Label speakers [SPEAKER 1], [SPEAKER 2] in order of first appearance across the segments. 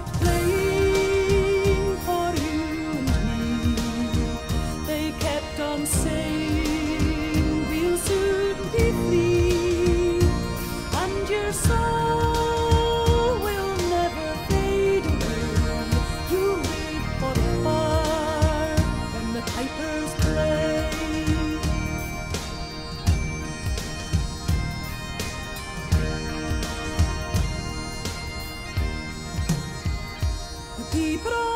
[SPEAKER 1] playing for you and me. They kept on saying. pro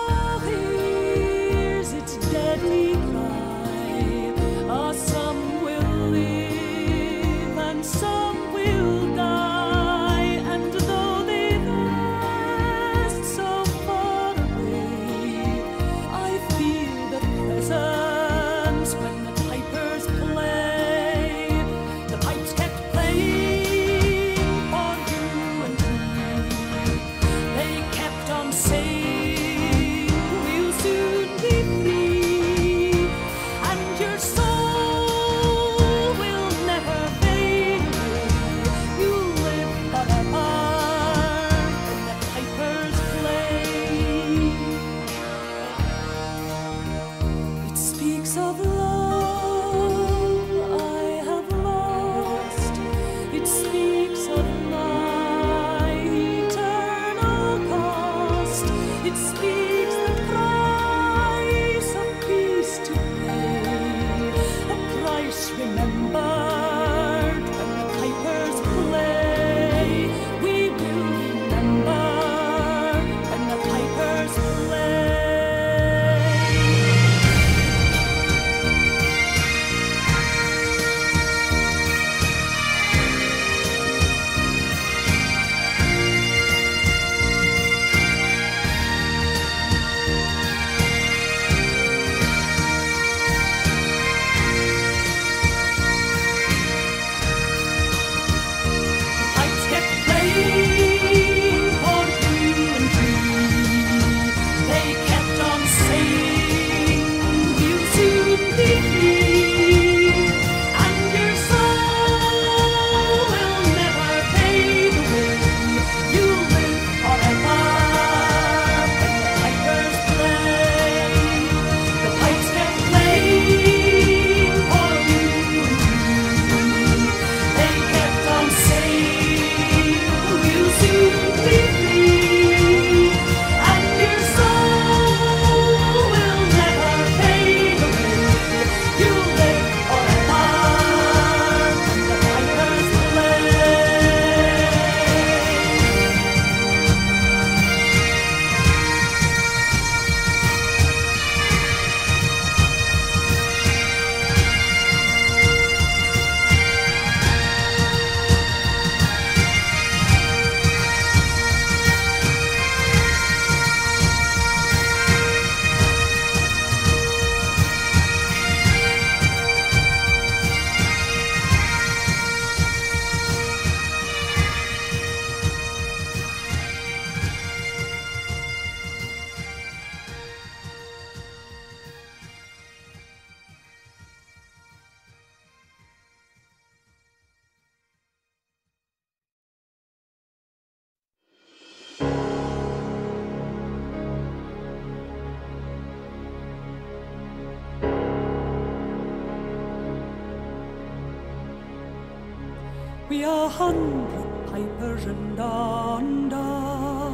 [SPEAKER 1] We are hundred pipers and under.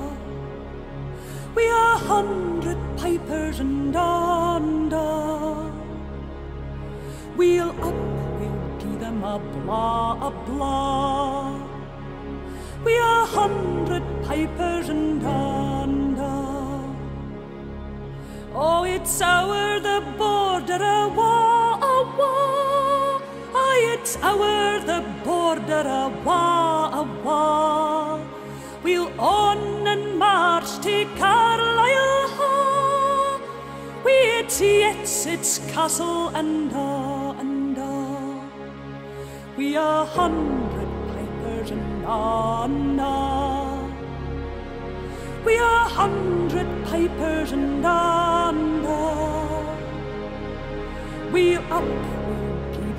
[SPEAKER 1] We are hundred pipers and under. We'll up, we'll give them a blah, a blah. We are hundred pipers and under. Oh, it's our the boy. o'er the border a awa, wa. We'll on and march to Carlisle ha. We it's yet its castle and all and all. We a hundred pipers and all and all. We a hundred pipers and all and all. We'll up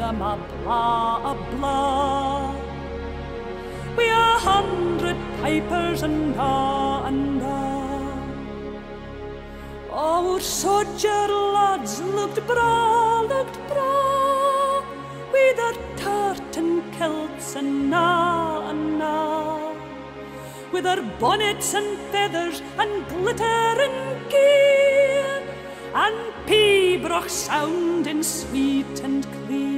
[SPEAKER 1] them a blah, a blah. We are hundred pipers and ah, and ah. Our soldier lads looked bra, looked bra, with their tartan kilts and ah, and ah. With their bonnets and feathers and glitter and gear, and pibroch sound and sweet and clear.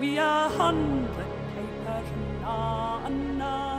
[SPEAKER 1] We a hundred pipers na na.